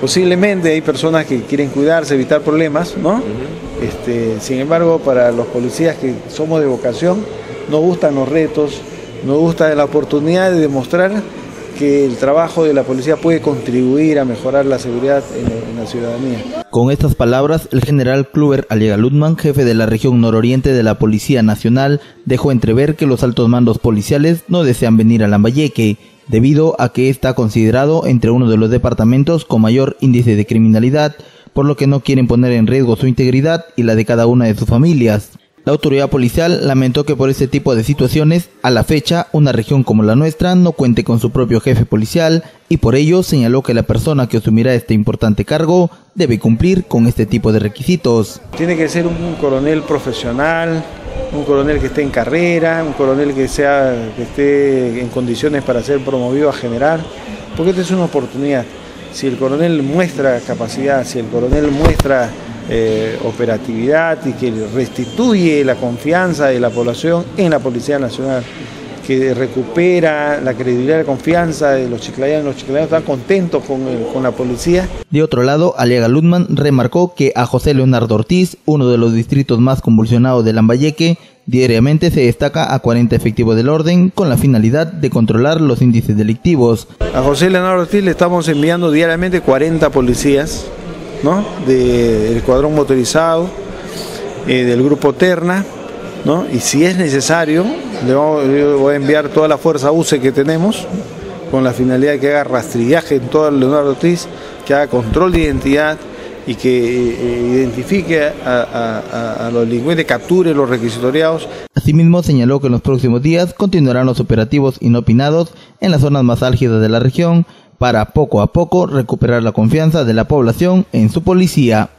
Posiblemente hay personas que quieren cuidarse, evitar problemas, ¿no? este, sin embargo, para los policías que somos de vocación, nos gustan los retos, nos gusta la oportunidad de demostrar que el trabajo de la policía puede contribuir a mejorar la seguridad en, la ciudadanía. Con estas palabras, el general Kluber Aliaga Lutman, jefe de la región nororiente de la Policía Nacional, dejó entrever que los altos mandos policiales no desean venir a Lambayeque, debido a que está considerado entre uno de los departamentos con mayor índice de criminalidad, por lo que no quieren poner en riesgo su integridad y la de cada una de sus familias. La autoridad policial lamentó que por este tipo de situaciones, a la fecha, una región como la nuestra no cuente con su propio jefe policial y por ello señaló que la persona que asumirá este importante cargo debe cumplir con este tipo de requisitos. Tiene que ser un coronel profesional, un coronel que esté en carrera, un coronel que, sea, que esté en condiciones para ser promovido a general, porque esta es una oportunidad. Si el coronel muestra capacidad, si el coronel muestra eh, operatividad y que restituye la confianza de la población en la Policía Nacional, que recupera la credibilidad y la confianza de los chiclayanos. Los chiclayanos están contentos con, con la policía. De otro lado, Aliaga Lutman remarcó que a José Leonardo Ortiz, uno de los distritos más convulsionados de Lambayeque, diariamente se destaca a 40 efectivos del orden con la finalidad de controlar los índices delictivos. A José Leonardo Ortiz le estamos enviando diariamente 40 policías ¿no? del escuadrón motorizado, eh, del grupo Terna, ¿no? y si es necesario, le voy a enviar toda la fuerza UCE que tenemos, con la finalidad de que haga rastrillaje en todo Leonardo Ortiz, que haga control de identidad y que eh, identifique a, los delincuentes, capture los requisitoriados. Asimismo, señaló que en los próximos días continuarán los operativos inopinados en las zonas más álgidas de la región, para poco a poco recuperar la confianza de la población en su policía.